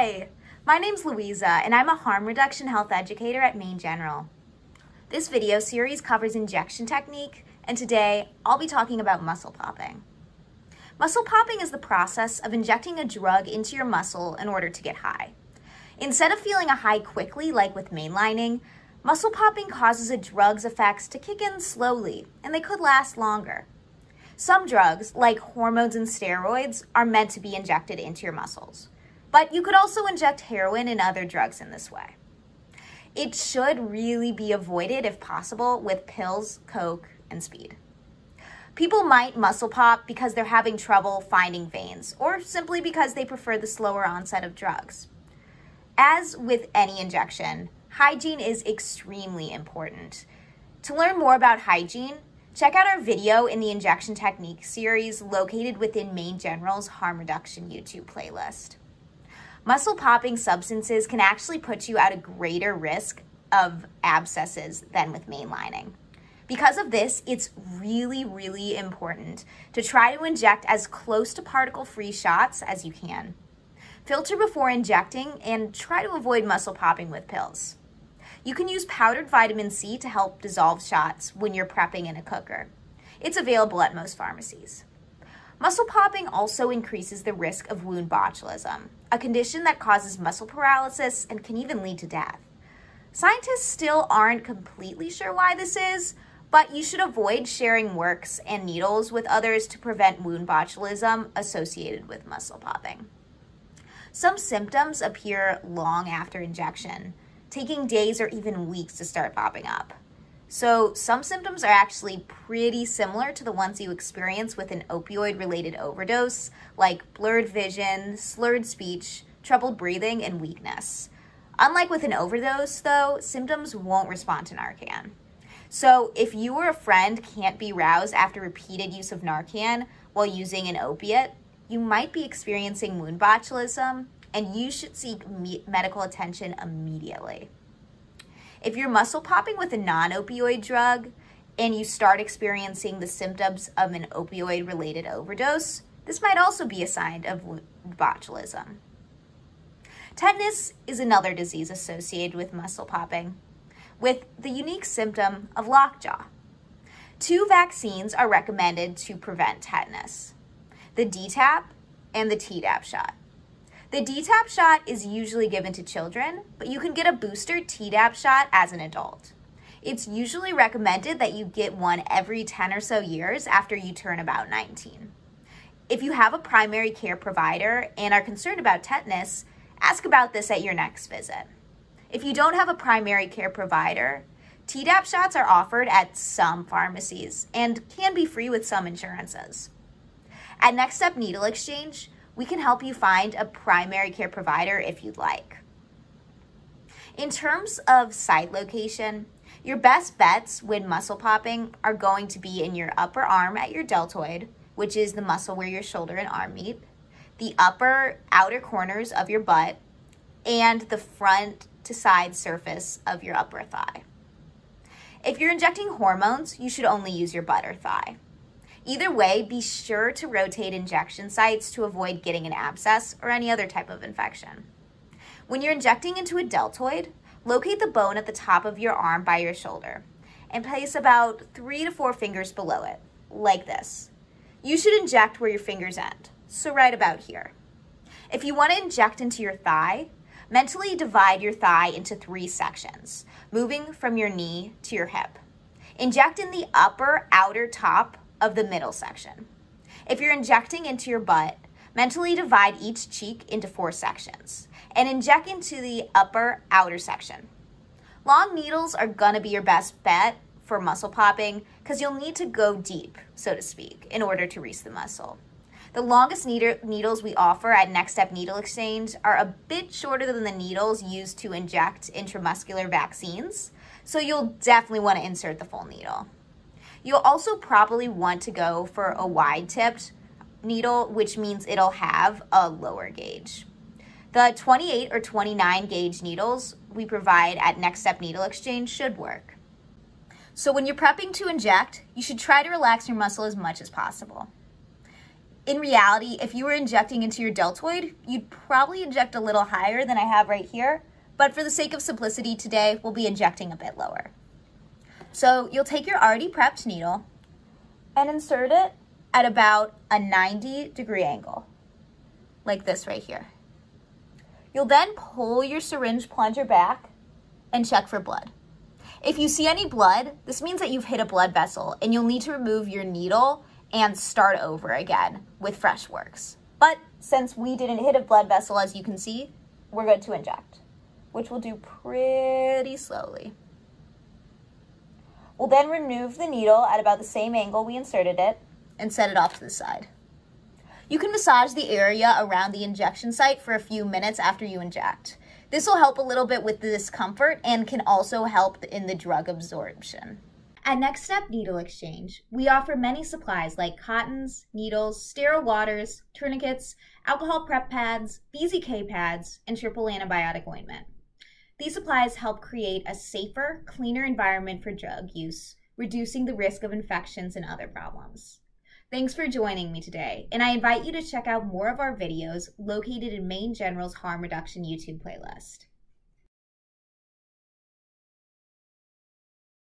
Hi, my name's Louisa and I'm a harm reduction health educator at Maine General. This video series covers injection technique and today I'll be talking about muscle popping. Muscle popping is the process of injecting a drug into your muscle in order to get high. Instead of feeling a high quickly like with mainlining, muscle popping causes a drug's effects to kick in slowly and they could last longer. Some drugs, like hormones and steroids, are meant to be injected into your muscles. But you could also inject heroin and other drugs in this way. It should really be avoided if possible with pills, coke, and speed. People might muscle pop because they're having trouble finding veins or simply because they prefer the slower onset of drugs. As with any injection, hygiene is extremely important. To learn more about hygiene, check out our video in the injection technique series located within Maine General's harm reduction YouTube playlist. Muscle popping substances can actually put you at a greater risk of abscesses than with mainlining. Because of this, it's really, really important to try to inject as close to particle-free shots as you can. Filter before injecting and try to avoid muscle popping with pills. You can use powdered vitamin C to help dissolve shots when you're prepping in a cooker. It's available at most pharmacies. Muscle popping also increases the risk of wound botulism, a condition that causes muscle paralysis and can even lead to death. Scientists still aren't completely sure why this is, but you should avoid sharing works and needles with others to prevent wound botulism associated with muscle popping. Some symptoms appear long after injection, taking days or even weeks to start popping up. So some symptoms are actually pretty similar to the ones you experience with an opioid-related overdose, like blurred vision, slurred speech, troubled breathing, and weakness. Unlike with an overdose, though, symptoms won't respond to Narcan. So if you or a friend can't be roused after repeated use of Narcan while using an opiate, you might be experiencing wound botulism, and you should seek me medical attention immediately. If you're muscle popping with a non-opioid drug and you start experiencing the symptoms of an opioid-related overdose, this might also be a sign of botulism. Tetanus is another disease associated with muscle popping, with the unique symptom of lockjaw. Two vaccines are recommended to prevent tetanus, the DTaP and the Tdap shot. The DTaP shot is usually given to children, but you can get a booster Tdap shot as an adult. It's usually recommended that you get one every 10 or so years after you turn about 19. If you have a primary care provider and are concerned about tetanus, ask about this at your next visit. If you don't have a primary care provider, Tdap shots are offered at some pharmacies and can be free with some insurances. At Next Step Needle Exchange, we can help you find a primary care provider if you'd like. In terms of site location, your best bets when muscle popping are going to be in your upper arm at your deltoid, which is the muscle where your shoulder and arm meet, the upper outer corners of your butt, and the front to side surface of your upper thigh. If you're injecting hormones, you should only use your butt or thigh. Either way, be sure to rotate injection sites to avoid getting an abscess or any other type of infection. When you're injecting into a deltoid, locate the bone at the top of your arm by your shoulder and place about three to four fingers below it, like this. You should inject where your fingers end, so right about here. If you want to inject into your thigh, mentally divide your thigh into three sections, moving from your knee to your hip. Inject in the upper outer top of the middle section. If you're injecting into your butt, mentally divide each cheek into four sections and inject into the upper outer section. Long needles are gonna be your best bet for muscle popping because you'll need to go deep, so to speak, in order to reach the muscle. The longest needles we offer at Next Step Needle Exchange are a bit shorter than the needles used to inject intramuscular vaccines, so you'll definitely want to insert the full needle. You'll also probably want to go for a wide tipped needle, which means it'll have a lower gauge. The 28 or 29 gauge needles we provide at Next Step Needle Exchange should work. So when you're prepping to inject, you should try to relax your muscle as much as possible. in reality, if you were injecting into your deltoid, you'd probably inject a little higher than I have right here. But for the sake of simplicity today, we'll be injecting a bit lower. So you'll take your already prepped needle and insert it at about a 90 degree angle, like this right here. You'll then pull your syringe plunger back and check for blood. If you see any blood, this means that you've hit a blood vessel and you'll need to remove your needle and start over again with fresh works. But since we didn't hit a blood vessel, as you can see, we're good to inject, which we'll do pretty slowly. We'll then remove the needle at about the same angle we inserted it and set it off to the side. You can massage the area around the injection site for a few minutes after you inject. This will help a little bit with the discomfort and can also help in the drug absorption. At Next Step Needle Exchange, we offer many supplies like cottons, needles, sterile waters, tourniquets, alcohol prep pads, BZK pads, and triple antibiotic ointment. These supplies help create a safer, cleaner environment for drug use, reducing the risk of infections and other problems. Thanks for joining me today, and I invite you to check out more of our videos located in Maine General's Harm Reduction YouTube playlist.